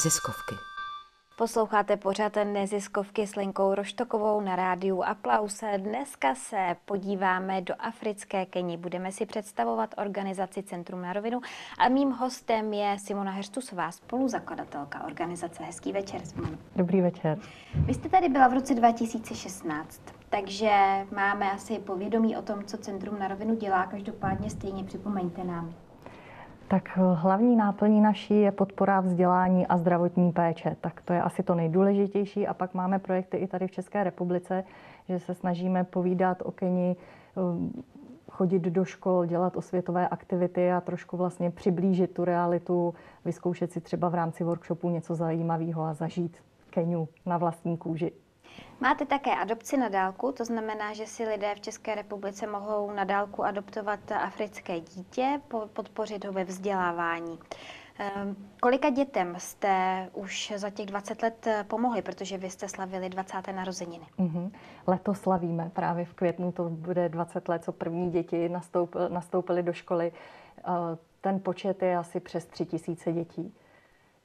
Neziskovky. Posloucháte pořád neziskovky s Lenkou Roštokovou na rádiu Aplaus. Dneska se podíváme do africké Keni. Budeme si představovat organizaci Centrum na rovinu a mým hostem je Simona Herstusová, spoluzakladatelka organizace. Hezký večer, Simona. Dobrý večer. Vy jste tady byla v roce 2016, takže máme asi povědomí o tom, co Centrum na rovinu dělá. Každopádně stejně připomeňte nám. Tak eh, hlavní náplní naší je podpora vzdělání a zdravotní péče. Tak to je asi to nejdůležitější. A pak máme projekty i tady v České republice, že se snažíme povídat o Keni, eh, chodit do škol, dělat osvětové aktivity a trošku vlastně přiblížit tu realitu, vyzkoušet si třeba v rámci workshopu něco zajímavého a zažít Keniu na vlastní kůži. Máte také adopci na dálku, to znamená, že si lidé v České republice mohou na dálku adoptovat africké dítě, podpořit ho ve vzdělávání. Ehm, kolika dětem jste už za těch 20 let pomohli, protože vy jste slavili 20. narozeniny? Mm-hmm. Letos slavíme, právě v květnu to bude 20 let, co první děti nastoupily, do školy. Ehm, ten počet je asi přes 3 tisíce dětí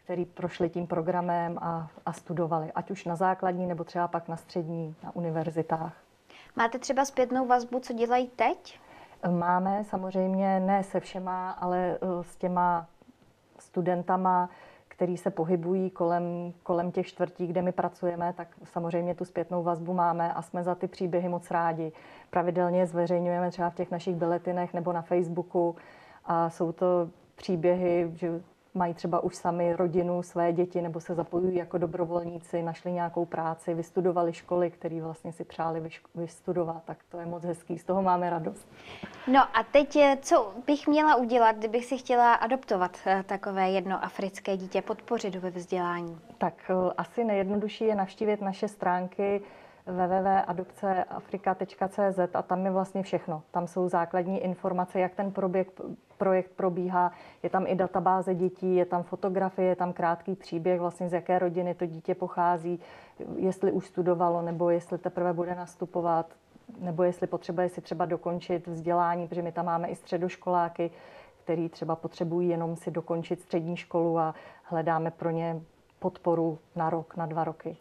který prošli tím programem a, a studovali, ať už na základní nebo třeba pak na střední, na univerzitách. Máte třeba zpětnou vazbu, co dělají teď? Máme samozřejmě ne se všema, ale eh, s těma studentama, který se pohybují kolem, kolem těch čtvrtí, kde my pracujeme, tak samozřejmě tu zpětnou vazbu máme a jsme za ty příběhy moc rádi. Pravidelně zveřejňujeme třeba v těch našich biletinech nebo na Facebooku a jsou to příběhy, že mají třeba už sami rodinu, své děti, nebo se zapojují jako dobrovolníci, našli nějakou práci, vystudovali školy, které vlastně si přáli vystudovat, tak to je moc hezký, z toho máme radost. No a teď, eh, co bych měla udělat, kdybych si chtěla adoptovat eh, takové jedno africké dítě, podpořit ve vzdělání? Tak eh, asi nejjednodušší je navštívit naše stránky www.adopceafrika.cz a tam je vlastně všechno. Tam jsou základní informace, jak ten projekt, projekt probíhá. Je tam i databáze dětí, je tam fotografie, je tam krátký příběh, vlastně z jaké rodiny to dítě pochází, jestli už studovalo, nebo jestli teprve bude nastupovat, nebo jestli potřebuje si třeba dokončit vzdělání, protože my tam máme i středoškoláky, který třeba potřebují jenom si dokončit střední školu a hledáme pro ně podporu na rok, na dva roky.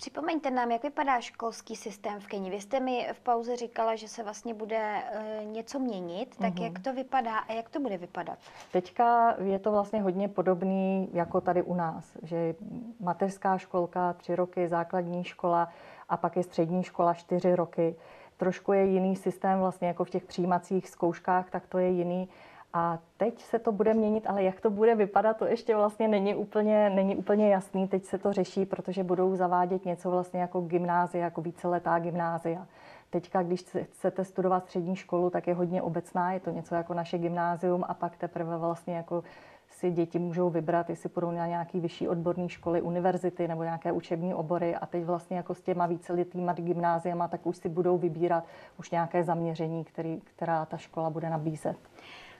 Připomeňte nám, jak vypadá školský systém v Keni. Vy jste mi v pauze říkala, že se vlastně bude e, něco měnit, tak mm-hmm. jak to vypadá a jak to bude vypadat? Teďka je to vlastně hodně podobný jako tady u nás, že mateřská školka tři roky, základní škola a pak je střední škola čtyři roky. Trošku je jiný systém vlastně jako v těch přijímacích zkouškách, tak to je jiný. A teď se to bude měnit, ale jak to bude vypadat, to ještě vlastně není úplně, není úplně jasný. Teď se to řeší, protože budou zavádět něco vlastně jako gymnázia, jako víceletá gymnázia. Teďka, když chcete studovat střední školu, tak je hodně obecná, je to něco jako naše gymnázium a pak teprve vlastně jako si děti můžou vybrat, jestli půjdou na nějaké vyšší odborné školy, univerzity nebo nějaké učební obory a teď vlastně jako s těma víceletýma gymnáziama, tak už si budou vybírat už nějaké zaměření, který, která ta škola bude nabízet.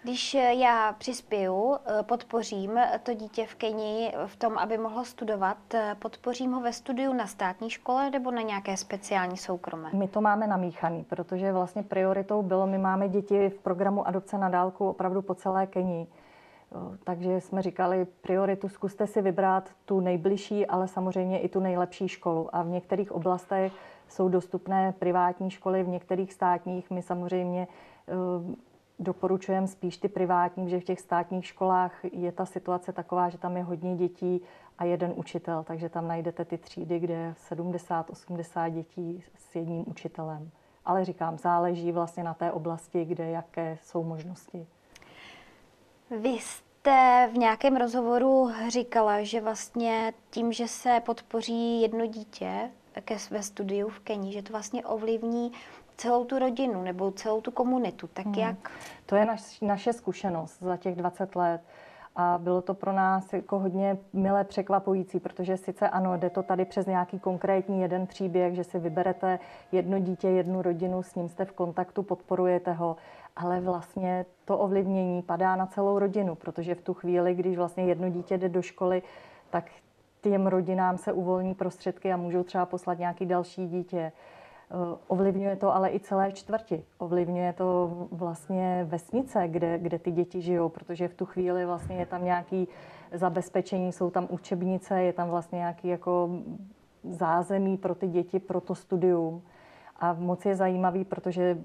Když já přispěju, eh, podpořím to dítě v Keni v tom, aby mohlo studovat, eh, podpořím ho ve studiu na státní škole nebo na nějaké speciální soukromé? My to máme namíchaný, protože vlastně prioritou bylo, my máme děti v programu adopce na dálku opravdu po celé Keni. Eh, takže jsme říkali, prioritu zkuste si vybrat tu nejbližší, ale samozřejmě i tu nejlepší školu. A v některých oblastech jsou dostupné privátní školy, v některých státních. My samozřejmě doporučujeme spíš ty privátní, že v těch státních školách je ta situace taková, že tam je hodně dětí a jeden učitel, takže tam najdete ty třídy, kde je 70-80 dětí s jedním učitelem. Ale říkám, záleží vlastně na té oblasti, kde jaké jsou možnosti. Vy jste v nějakém rozhovoru říkala, že vlastně tím, že se podpoří jedno dítě ke ve studiu v Keni, že to vlastně ovlivní celou tu rodinu nebo celou tu komunitu. Tak hmm. jak? To je naš, naše zkušenost za těch 20 let. A bylo to pro nás jako hodně milé překvapující, protože sice ano, jde to tady přes nějaký konkrétní jeden příběh, že si vyberete jedno dítě, jednu rodinu, s ním jste v kontaktu, podporujete ho, ale vlastně to ovlivnění padá na celou rodinu, protože v tu chvíli, když vlastně jedno dítě jde do školy, tak těm rodinám se uvolní prostředky a můžou třeba poslat nějaký další dítě. Eh, ovlivňuje to ale i celé čtvrti. Ovlivňuje to vlastně vesnice, kde, kde ty děti žijou, protože v tu chvíli vlastně je tam nějaký zabezpečení, jsou tam učebnice, je tam vlastně nějaký jako zázemí pro ty děti, pro to studium. A moc je zajímavý, protože,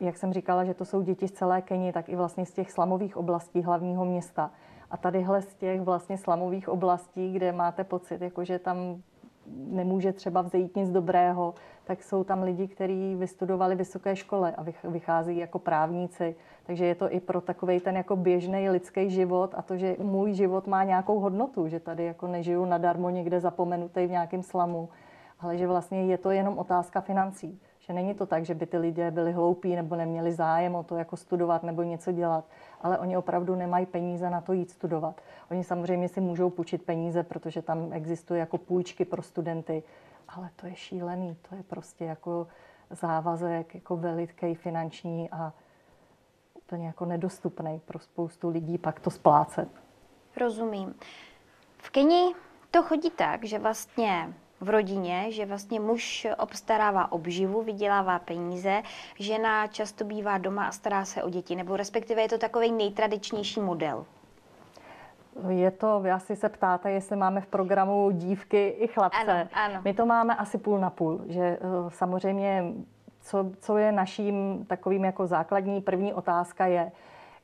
jak jsem říkala, že to jsou děti z celé Keni, tak i vlastně z těch slamových oblastí hlavního města. A tadyhle z těch vlastně slamových oblastí, kde máte pocit, jako že tam nemůže třeba vzejít nic dobrého, tak jsou tam lidi, kteří vystudovali vysoké škole a vychází jako právníci. Takže je to i pro takový ten jako běžný lidský život a to, že můj život má nějakou hodnotu, že tady jako nežiju nadarmo někde zapomenutý v nějakém slamu, ale že vlastně je to jenom otázka financí. Že není to tak, že by ty lidé byli hloupí nebo neměli zájem o to jako studovat nebo něco dělat, ale oni opravdu nemají peníze na to jít studovat. Oni samozřejmě si můžou půjčit peníze, protože tam existuje jako půjčky pro studenty, ale to je šílený, to je prostě jako závazek, jako veliký finanční a úplně jako nedostupný pro spoustu lidí pak to splácet. Rozumím. V Keni to chodí tak, že vlastně v rodině, že vlastně muž obstarává obživu, vydělává peníze, žena často bývá doma a stará se o děti, nebo respektive je to takový nejtradičnější model. Je to, vy asi se ptáte, jestli máme v programu dívky i chlapce. Ano, ano. My to máme asi půl na půl, že eh, samozřejmě, co, co je naším takovým jako základní první otázka je,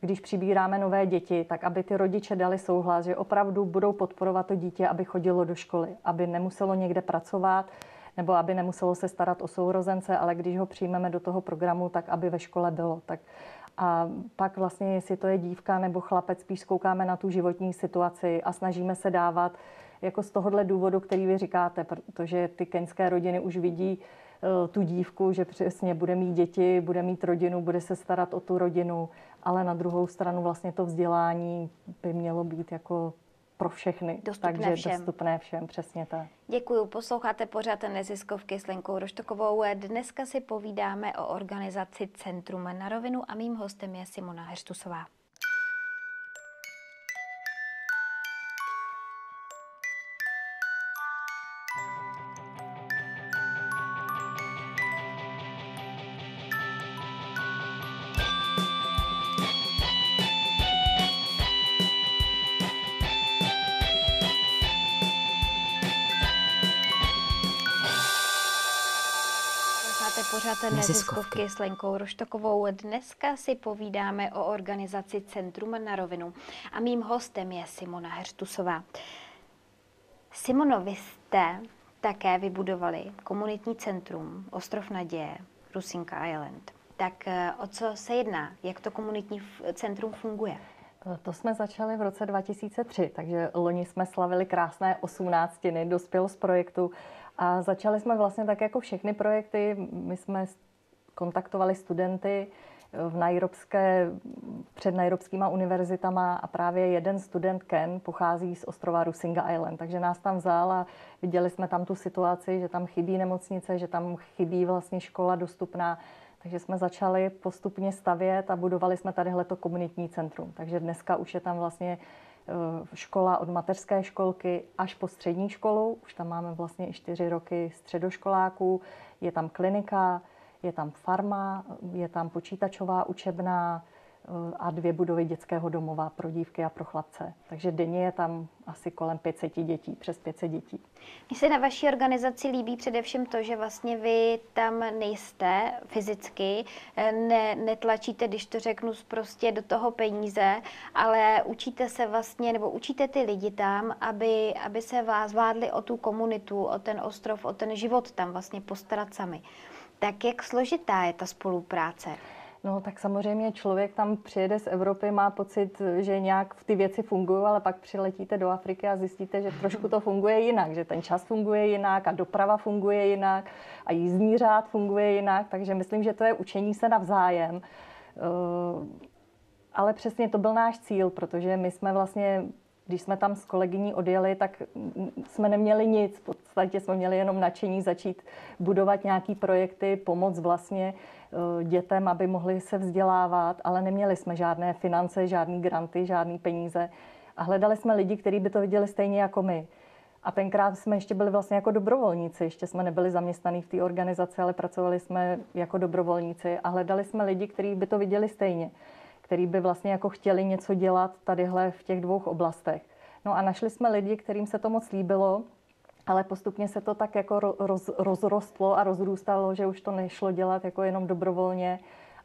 když přibíráme nové děti, tak aby ty rodiče dali souhlas, že opravdu budou podporovat to dítě, aby chodilo do školy, aby nemuselo někde pracovat, nebo aby nemuselo se starat o sourozence, ale když ho přijmeme do toho programu, tak aby ve škole bylo. Tak a pak vlastně, jestli to je dívka nebo chlapec, spíš zkoukáme na tu životní situaci a snažíme se dávat jako z tohohle důvodu, který vy říkáte, protože ty keňské rodiny už vidí tu dívku, že přesně bude mít děti, bude mít rodinu, bude se starat o tu rodinu, ale na druhou stranu vlastně to vzdělání by mělo být jako pro všechny. Dostupné takže všem. dostupné všem, přesně tak. Děkuji. Posloucháte pořád neziskovky s Lenkou Roštokovou. Dneska si povídáme o organizaci Centrum na rovinu a mým hostem je Simona Herštusová. Pořád neziskovky s Lenkou Roštokovou. Dneska si povídáme o organizaci Centrum na rovinu a mým hostem je Simona Herštusová. Simono, vy jste také vybudovali komunitní centrum Ostrov naděje, Rusinka Island. Tak eh, o co se jedná? Jak to komunitní centrum funguje? To jsme začali v roce 2003, takže loni jsme slavili krásné 18. dospělost projektu a začali jsme vlastně tak jako všechny projekty. My jsme kontaktovali studenty v Nairobské, před Nairobskýma univerzitama a právě jeden student Ken pochází z ostrova Rusinga Island, takže nás tam vzal a viděli jsme tam tu situaci, že tam chybí nemocnice, že tam chybí vlastně škola dostupná, takže jsme začali postupně stavět a budovali jsme tadyhle to komunitní centrum. Takže dneska už je tam vlastně Eh, škola od mateřské školky až po střední školu. Už tam máme vlastně i čtyři roky středoškoláků. Je tam klinika, je tam farma, je tam počítačová učebna, Eh, a dvě budovy dětského domova pro dívky a pro chlapce. Takže denně je tam asi kolem 500 dětí, přes 500 dětí. Mně se na vaší organizaci líbí především to, že vlastně vy tam nejste fyzicky, eh, ne, netlačíte, když to řeknu, prostě do toho peníze, ale učíte se vlastně, nebo učíte ty lidi tam, aby, aby se vás zvládli o tu komunitu, o ten ostrov, o ten život tam vlastně postarat sami. Tak jak složitá je ta spolupráce? No tak samozřejmě člověk tam přijede z Evropy, má pocit, že nějak ty věci fungují, ale pak přiletíte do Afriky a zjistíte, že trošku to funguje jinak, že ten čas funguje jinak a doprava funguje jinak a jízdní řád funguje jinak, takže myslím, že to je učení se navzájem. Eh, ale přesně to byl náš cíl, protože my jsme vlastně když jsme tam s kolegyní odjeli, tak jsme neměli nic. V podstatě jsme měli jenom nadšení začít budovat nějaký projekty, pomoc vlastně dětem, aby mohli se vzdělávat, ale neměli jsme žádné finance, žádné granty, žádné peníze. A hledali jsme lidi, kteří by to viděli stejně jako my. A tenkrát jsme ještě byli vlastně jako dobrovolníci, ještě jsme nebyli zaměstnaní v té organizaci, ale pracovali jsme jako dobrovolníci a hledali jsme lidi, kteří by to viděli stejně, kteří by vlastně jako chtěli něco dělat tadyhle v těch dvou oblastech. No a našli jsme lidi, kterým se to moc líbilo, ale postupně se to tak jako roz, rozrostlo a rozrůstalo, že už to nešlo dělat jako jenom dobrovolně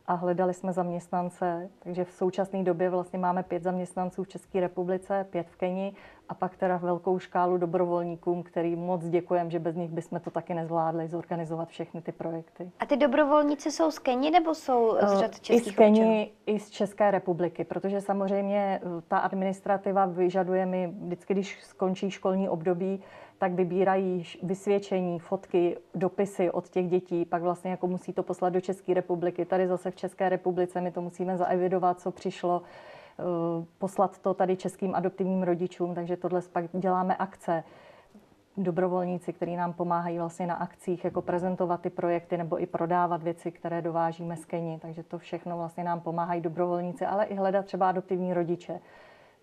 a hledali jsme zaměstnance. Takže v současné době vlastně máme pět zaměstnanců v České republice, pět v Keni a pak teda velkou škálu dobrovolníkům, který moc děkujeme, že bez nich bychom to taky nezvládli zorganizovat všechny ty projekty. A ty dobrovolníci jsou z Keni nebo jsou z řad českých I z Keni, i z České republiky, protože samozřejmě eh, ta administrativa vyžaduje mi vždycky, když skončí školní období, tak vybírají vysvědčení, fotky, dopisy od těch dětí, pak vlastně jako musí to poslat do České republiky. Tady zase v České republice my to musíme zaevidovat, co přišlo, eh, poslat to tady českým adoptivním rodičům, takže tohle pak děláme akce dobrovolníci, kteří nám pomáhají vlastně na akcích, jako prezentovat ty projekty nebo i prodávat věci, které dovážíme z Keni. Takže to všechno vlastně nám pomáhají dobrovolníci, ale i hledat třeba adoptivní rodiče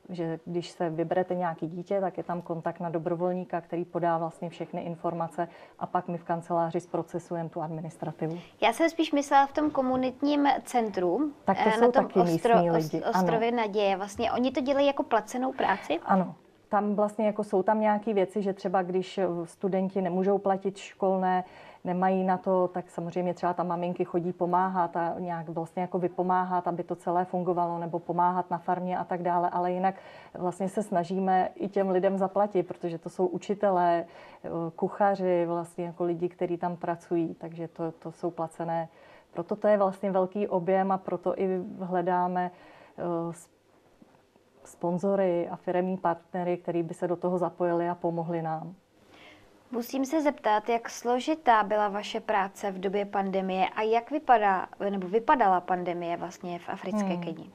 že když se vyberete nějaký dítě, tak je tam kontakt na dobrovolníka, který podá vlastně všechny informace a pak my v kanceláři zprocesujeme tu administrativu. Já jsem spíš myslela v tom komunitním centru, tak to eh, na tom taky ostro, lidi. ostrově ano. Naděje. Vlastně oni to dělají jako placenou práci? Ano, tam vlastně jako jsou tam nějaké věci, že třeba když studenti nemůžou platit školné, nemají na to, tak samozřejmě třeba ta maminky chodí pomáhat a nějak vlastně jako vypomáhat, aby to celé fungovalo, nebo pomáhat na farmě a tak dále, ale jinak vlastně se snažíme i těm lidem zaplatit, protože to jsou učitelé, kuchaři, vlastně jako lidi, kteří tam pracují, takže to, to jsou placené. Proto to je vlastně velký objem a proto i hledáme eh, sponzory a firmní partnery, který by se do toho zapojili a pomohli nám. Musím se zeptat, jak složitá byla vaše práce v době pandemie a jak vypadá, nebo vypadala pandemie vlastně v africké hmm. Keni?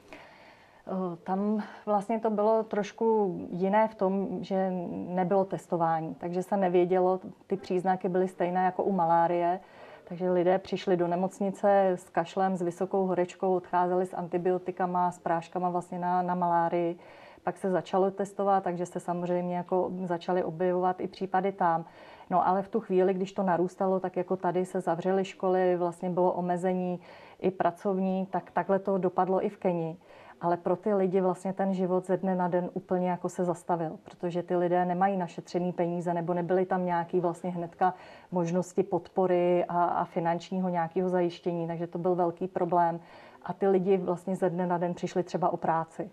Tam vlastně to bylo trošku jiné v tom, že nebylo testování, takže se nevědělo, ty příznaky byly stejné jako u malárie, takže lidé přišli do nemocnice s kašlem, s vysokou horečkou, odcházeli s antibiotikama, s práškama vlastně na, na malárii. Pak se začalo testovat, takže se samozřejmě jako začaly objevovat i případy tam. No ale v tu chvíli, když to narůstalo, tak jako tady se zavřely školy, vlastně bylo omezení i pracovní, tak takhle to dopadlo i v Keni. Ale pro ty lidi vlastně ten život ze dne na den úplně jako se zastavil, protože ty lidé nemají našetřený peníze nebo nebyly tam nějaký vlastně hnedka možnosti podpory a, a finančního nějakého zajištění, takže to byl velký problém. A ty lidi vlastně ze dne na den přišli třeba o práci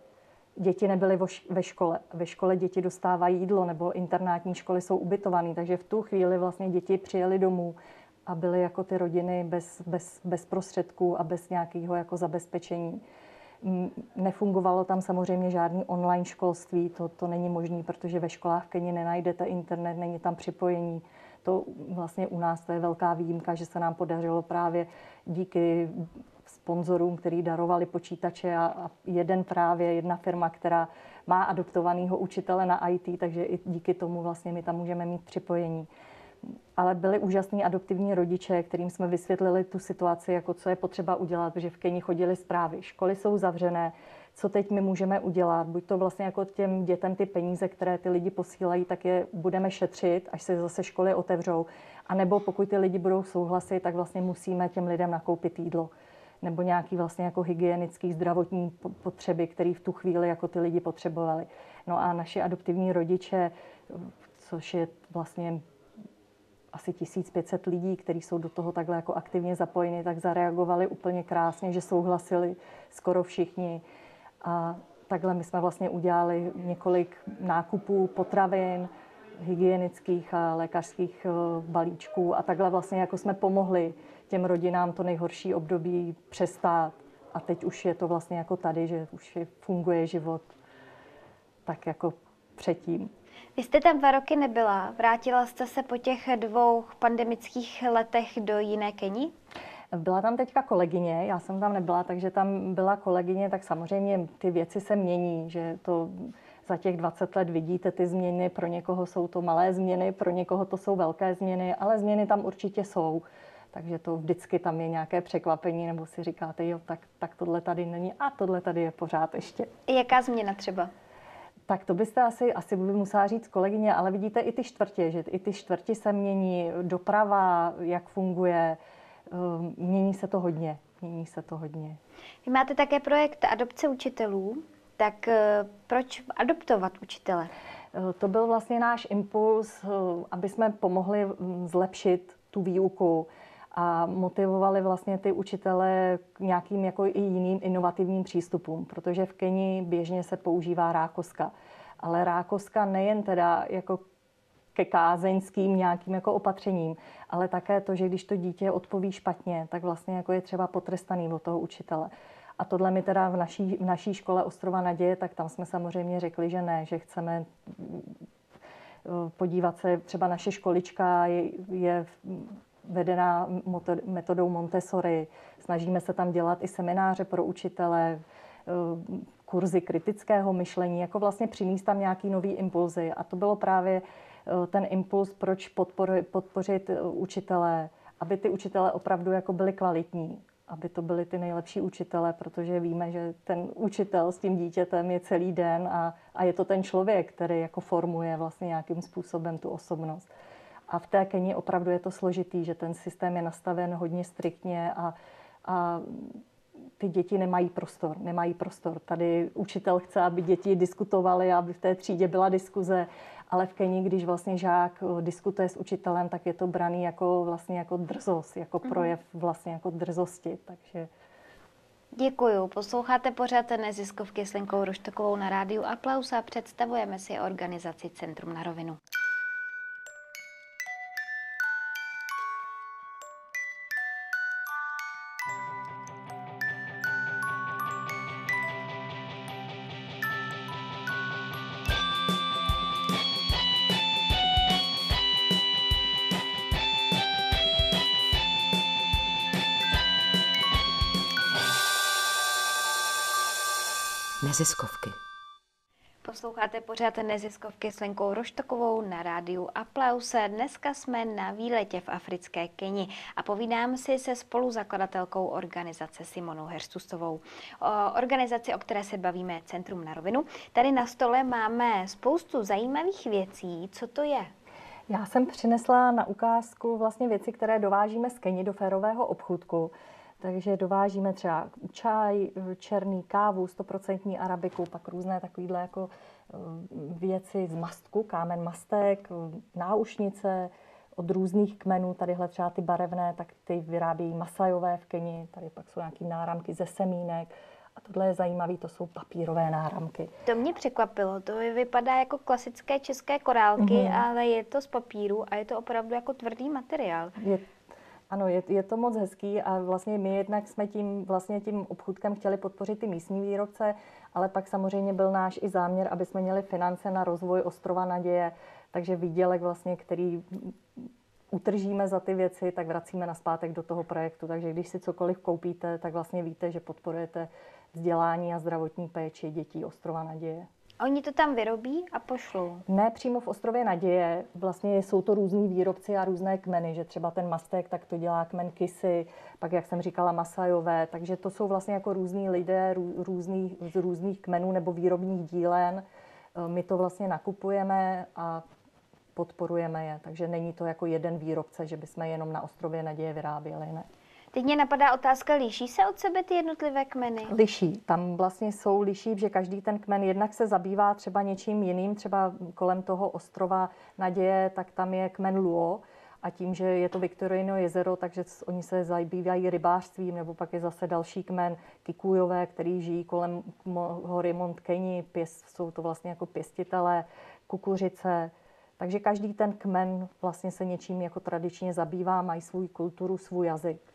děti nebyly ve škole. Ve škole děti dostávají jídlo nebo internátní školy jsou ubytované, takže v tu chvíli vlastně děti přijeli domů a byly jako ty rodiny bez, bez, bez prostředků a bez nějakého jako zabezpečení. Nefungovalo tam samozřejmě žádný online školství, to, to není možné, protože ve školách v Keni nenajdete internet, není tam připojení. To vlastně u nás to je velká výjimka, že se nám podařilo právě díky sponzorům, který darovali počítače a, a jeden právě, jedna firma, která má adoptovaného učitele na IT, takže i díky tomu vlastně my tam můžeme mít připojení. Ale byli úžasní adoptivní rodiče, kterým jsme vysvětlili tu situaci, jako co je potřeba udělat, protože v Keni chodili zprávy, školy jsou zavřené, co teď my můžeme udělat. Buď to vlastně jako těm dětem ty peníze, které ty lidi posílají, tak je budeme šetřit, až se zase školy otevřou. A nebo pokud ty lidi budou souhlasit, tak vlastně musíme těm lidem nakoupit jídlo nebo nějaký vlastně jako hygienický, zdravotní potřeby, které v tu chvíli jako ty lidi potřebovali. No a naši adoptivní rodiče, což je vlastně asi 1500 lidí, kteří jsou do toho takhle jako aktivně zapojeni, tak zareagovali úplně krásně, že souhlasili skoro všichni. A takhle my jsme vlastně udělali několik nákupů potravin, hygienických a lékařských eh, balíčků a takhle vlastně jako jsme pomohli těm rodinám to nejhorší období přestát. A teď už je to vlastně jako tady, že už je, funguje život tak jako předtím. Vy jste tam dva roky nebyla. Vrátila jste se po těch dvou pandemických letech do jiné Keni? Byla tam teďka kolegyně, já jsem tam nebyla, takže tam byla kolegyně, tak samozřejmě ty věci se mění, že to za těch 20 let vidíte ty změny, pro někoho jsou to malé změny, pro někoho to jsou velké změny, ale změny tam určitě jsou. Takže to vždycky tam je nějaké překvapení, nebo si říkáte, jo, tak, tak tohle tady není a tohle tady je pořád ještě. Jaká změna třeba? Tak to byste asi, asi by musela říct kolegyně, ale vidíte i ty čtvrtě, že i ty čtvrti se mění, doprava, jak funguje, ehm, mění se to hodně, mění se to hodně. Vy máte také projekt adopce učitelů, tak eh, proč adoptovat učitele? To byl vlastně náš impuls, aby jsme pomohli mm, zlepšit tu výuku a motivovali vlastně ty učitele k nějakým jako i jiným inovativním přístupům, protože v Keni běžně se používá rákoska. Ale rákoska nejen teda jako ke kázeňským nějakým jako opatřením, ale také to, že když to dítě odpoví špatně, tak vlastně jako je třeba potrestaný od toho učitele. A tohle mi teda v naší, v naší škole Ostrova naděje, tak tam jsme samozřejmě řekli, že ne, že chceme podívat se, třeba naše školička je, je vedená metodou Montessori. Snažíme se tam dělat i semináře pro učitele, eh, kurzy kritického myšlení, jako vlastně přinést tam nějaký nový impulzy. A to bylo právě eh, ten impuls, proč podpořit eh, učitele, aby ty učitele opravdu jako byli kvalitní, aby to byli ty nejlepší učitele, protože víme, že ten učitel s tím dítětem je celý den a, a je to ten člověk, který jako formuje vlastně nějakým způsobem tu osobnost. A v té Keni opravdu je to složitý, že ten systém je nastaven hodně striktně a, a ty děti nemají prostor. Nemají prostor. Tady učitel chce, aby děti diskutovaly, aby v té třídě byla diskuze, ale v Keni, když vlastně žák eh, diskutuje s učitelem, tak je to braný jako vlastně jako drzost, jako mhm. projev vlastně jako drzosti. Takže Děkuju. Posloucháte pořád neziskovky s Lenkou Roštokovou na rádiu Aplaus a představujeme si organizaci Centrum na rovinu. Neziskovky. Posloucháte pořád neziskovky s Lenkou Roštokovou na rádiu Aplause. Dneska jsme na výletě v africké Keni a povídám si se spoluzakladatelkou organizace Simonou Herstustovou. O organizaci, o které se bavíme, Centrum na rovinu. Tady na stole máme spoustu zajímavých věcí. Co to je? Já jsem přinesla na ukázku vlastně věci, které dovážíme z Keni do férového obchůdku. Takže dovážíme třeba čaj, černý kávu, 100% arabiku, pak různé takovéhle jako eh, věci z mastku, kámen mastek, náušnice od různých kmenů, tadyhle třeba ty barevné, tak ty vyrábějí masajové v Keni, tady pak jsou nějaké náramky ze semínek, a tohle je zajímavé, to jsou papírové náramky. To mě překvapilo, to vypadá jako klasické české korálky, mm-hmm. ale je to z papíru a je to opravdu jako tvrdý materiál. Je ano, je, je to moc hezký a vlastně my jednak jsme tím, vlastně tím obchůdkem chtěli podpořit ty místní výrobce, ale pak samozřejmě byl náš i záměr, aby jsme měli finance na rozvoj Ostrova naděje, takže výdělek vlastně, který utržíme za ty věci, tak vracíme na zpátek do toho projektu. Takže když si cokoliv koupíte, tak vlastně víte, že podporujete vzdělání a zdravotní péči dětí Ostrova naděje. Oni to tam vyrobí a pošlou? Ne přímo v Ostrově naděje. Vlastně jsou to různí výrobci a různé kmeny, že třeba ten mastek, tak to dělá kmen Kisy, pak, jak jsem říkala, Masajové. Takže to jsou vlastně jako různí lidé různých, z různých kmenů nebo výrobních dílen. E, my to vlastně nakupujeme a podporujeme je. Takže není to jako jeden výrobce, že bychom jenom na Ostrově naděje vyráběli. Ne. Teď mě napadá otázka, liší se od sebe ty jednotlivé kmeny? Liší. Tam vlastně jsou liší, že každý ten kmen jednak se zabývá třeba něčím jiným, třeba kolem toho ostrova Naděje, tak tam je kmen Luo, a tím, že je to Viktorino jezero, takže oni se zabývají rybářstvím, nebo pak je zase další kmen Kikujové, který žijí kolem hory Mont Keni, pěst, jsou to vlastně jako pěstitelé kukuřice. Takže každý ten kmen vlastně se něčím jako tradičně zabývá, mají svou kulturu, svůj jazyk.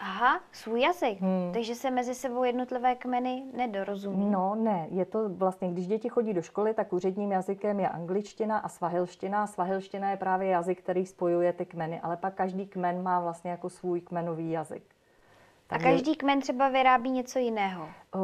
Aha, svůj jazyk. Hmm. Takže se mezi sebou jednotlivé kmeny nedorozumí. No ne, je to vlastně, když děti chodí do školy, tak úředním jazykem je angličtina a svahilština. Svahilština je právě jazyk, který spojuje ty kmeny, ale pak každý kmen má vlastně jako svůj kmenový jazyk. Takže, a každý kmen třeba vyrábí něco jiného? Uh,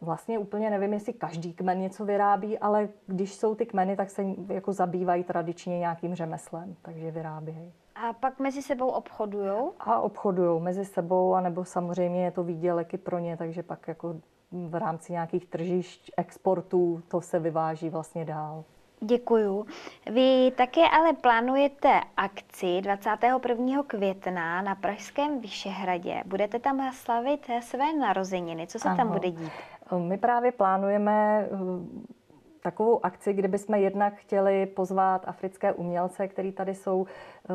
vlastně úplně nevím, jestli každý kmen něco vyrábí, ale když jsou ty kmeny, tak se jako zabývají tradičně nějakým řemeslem, takže vyrábějí. A pak mezi sebou obchodují? A obchodují mezi sebou, anebo samozřejmě je to výděleky pro ně, takže pak jako v rámci nějakých tržišť, exportů, to se vyváží vlastně dál. Děkuju. Vy také ale plánujete akci 21. května na Pražském Vyšehradě. Budete tam slavit své narozeniny. Co se ano. tam bude dít? My právě plánujeme takovou akci, kde bychom jednak chtěli pozvat africké umělce, který tady jsou.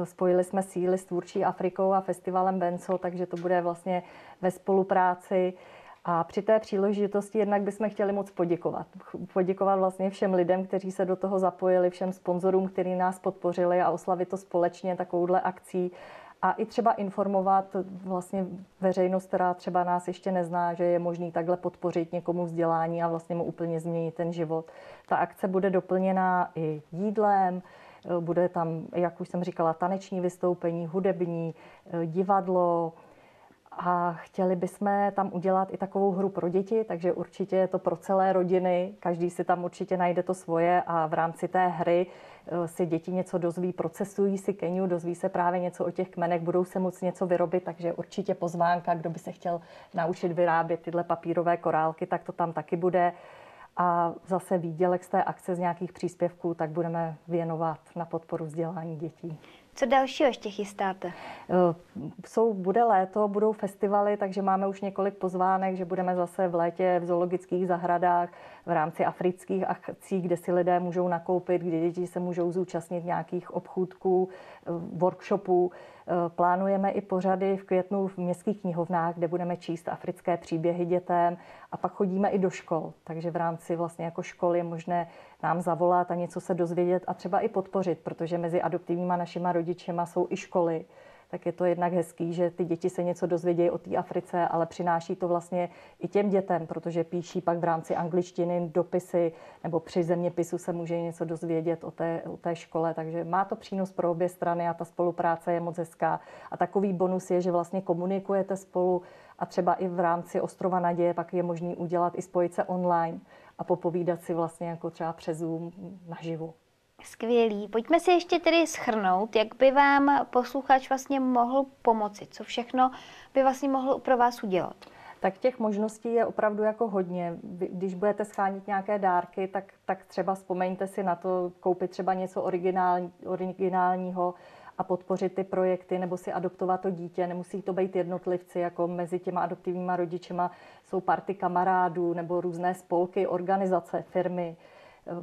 Spojili jsme síly s Tvůrčí Afrikou a festivalem Benso, takže to bude vlastně ve spolupráci. A při té příležitosti jednak bychom chtěli moc poděkovat. Poděkovat vlastně všem lidem, kteří se do toho zapojili, všem sponzorům, kteří nás podpořili a oslavit to společně takovouhle akcí. A i třeba informovat vlastně veřejnost, která třeba nás ještě nezná, že je možný takhle podpořit někomu vzdělání a vlastně mu úplně změnit ten život. Ta akce bude doplněná i jídlem, bude tam, jak už jsem říkala, taneční vystoupení, hudební, divadlo, a chtěli bychom tam udělat i takovou hru pro děti, takže určitě je to pro celé rodiny. Každý si tam určitě najde to svoje a v rámci té hry eh, si děti něco dozví, procesují si Keniu, dozví se právě něco o těch kmenech, budou se moc něco vyrobit, takže určitě pozvánka, kdo by se chtěl naučit vyrábět tyhle papírové korálky, tak to tam taky bude. A zase výdělek z té akce z nějakých příspěvků, tak budeme věnovat na podporu vzdělání dětí. Co dalšího ještě chystáte? Eh, jsou, bude léto, budou festivaly, takže máme už několik pozvánek, že budeme zase v létě v zoologických zahradách v rámci afrických akcí, kde si lidé můžou nakoupit, kde děti se můžou zúčastnit nějakých obchůdků, eh, workshopů. Eh, plánujeme i pořady v květnu v městských knihovnách, kde budeme číst africké příběhy dětem a pak chodíme i do škol. Takže v rámci vlastně jako školy je možné nám zavolat a něco se dozvědět a třeba i podpořit, protože mezi adoptivníma našima rodičema jsou i školy, tak je to jednak hezký, že ty děti se něco dozvědějí o té Africe, ale přináší to vlastně i těm dětem, protože píší pak v rámci angličtiny dopisy nebo při zeměpisu se může něco dozvědět o té, o té škole, takže má to přínos pro obě strany a ta spolupráce je moc hezká. A takový bonus je, že vlastně komunikujete spolu a třeba i v rámci Ostrova naděje pak je možný udělat i spojice online a popovídat si vlastně jako třeba přes Zoom naživu. Skvělý. Pojďme si ještě tedy schrnout, jak by vám posluchač vlastně mohl pomoci, co všechno by vlastně mohl pro vás udělat. Tak těch možností je opravdu jako hodně. Když budete schánit nějaké dárky, tak, tak třeba vzpomeňte si na to, koupit třeba něco originální, originálního a podpořit ty projekty nebo si adoptovat to dítě. Nemusí to být jednotlivci, jako mezi těma adoptivníma rodičema jsou party kamarádů nebo různé spolky, organizace, firmy.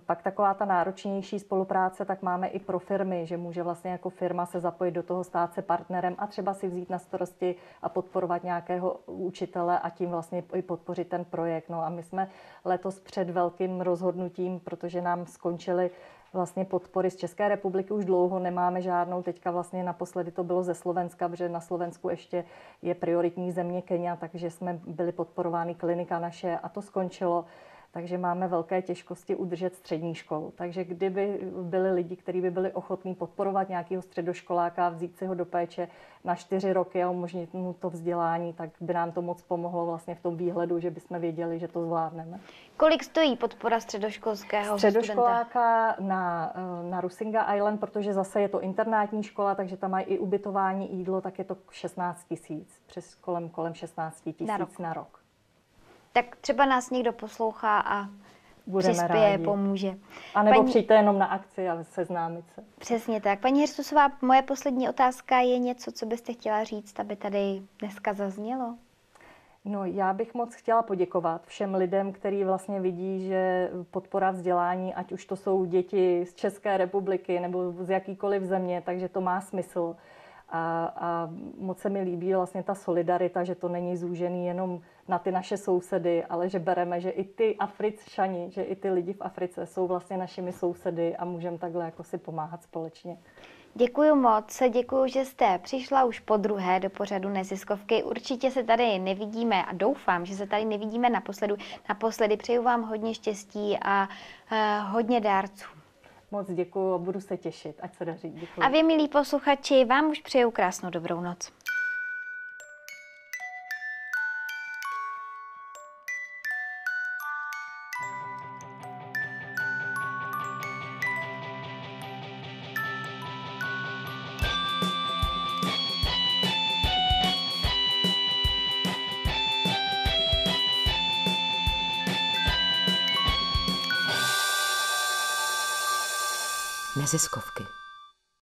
Pak taková ta náročnější spolupráce, tak máme i pro firmy, že může vlastně jako firma se zapojit do toho, stát se partnerem a třeba si vzít na starosti a podporovat nějakého učitele a tím vlastně i podpořit ten projekt. No a my jsme letos před velkým rozhodnutím, protože nám skončily vlastně podpory z České republiky už dlouho nemáme žádnou. Teďka vlastně naposledy to bylo ze Slovenska, protože na Slovensku ještě je prioritní země Kenia, takže jsme byli podporovány klinika naše a to skončilo takže máme velké těžkosti udržet střední školu. Takže kdyby byli lidi, kteří by byli ochotní podporovat nějakého středoškoláka, vzít si ho do péče na čtyři roky a umožnit mu to vzdělání, tak by nám to moc pomohlo vlastně v tom výhledu, že bychom věděli, že to zvládneme. Kolik stojí podpora středoškolského Středoškoláka studenta? na, eh, na Rusinga Island, protože zase je to internátní škola, takže tam mají i ubytování, jídlo, tak je to 16 tisíc, přes kolem, kolem 16 tisíc na rok. Na rok tak třeba nás někdo poslouchá a Budeme přispěje, rádi. pomůže. A nebo Paní... přijďte jenom na akci a seznámit se. Přesně tak. Paní Hrstusová, moje poslední otázka je něco, co byste chtěla říct, aby tady dneska zaznělo? No, já bych moc chtěla poděkovat všem lidem, kteří vlastně vidí, že podpora vzdělání, ať už to jsou děti z České republiky nebo z jakýkoliv země, takže to má smysl. A, a moc se mi líbí vlastně ta solidarita, že to není zúžený jenom na ty naše sousedy, ale že bereme, že i ty Afričani, že i ty lidi v Africe jsou vlastně našimi sousedy a můžeme takhle jako si pomáhat společně. Děkuji moc, děkuji, že jste přišla už po druhé do pořadu neziskovky. Určitě se tady nevidíme a doufám, že se tady nevidíme naposledu. Naposledy přeju vám hodně štěstí a uh, hodně dárců. Moc děkuji a budu se těšit, ať se daří. Děkuji. A vy, milí posluchači, vám už přeju krásnou dobrou noc. Neziskovky.